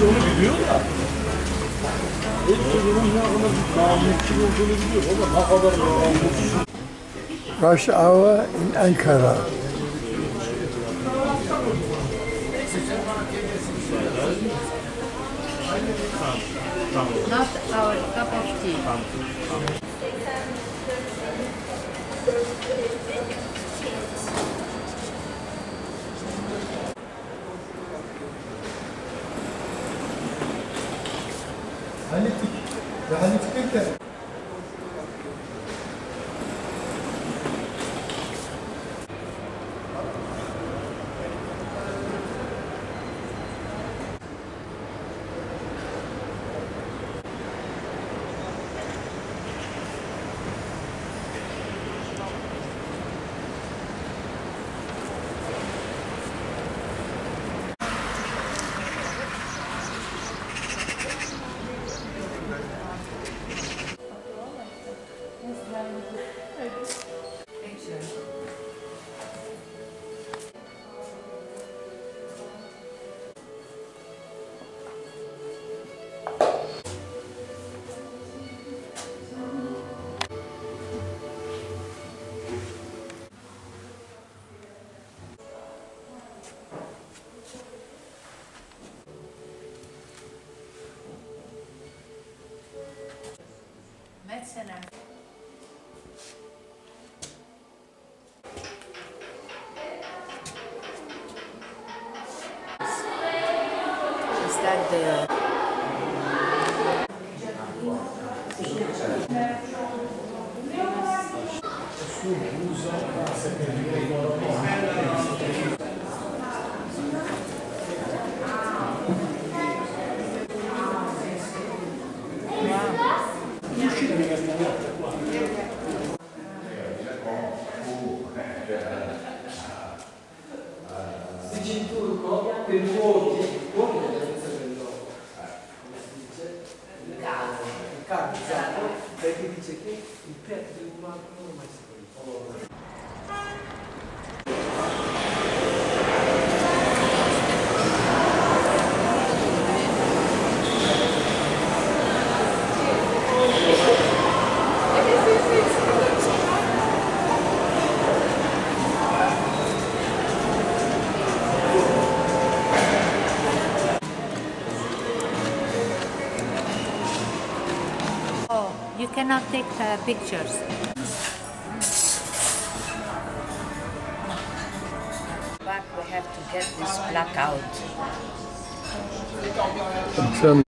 herkes onu biliyor da. Herkes onun ne kadar namuslu olduğunu biliyor ama ne kadar namuslu. Rush hour in Ankara. Not our cup of tea. Thank you. علمتك علمتك انت Mesela Is that the turco che you cannot take uh, pictures. But we have to get this black out. Sen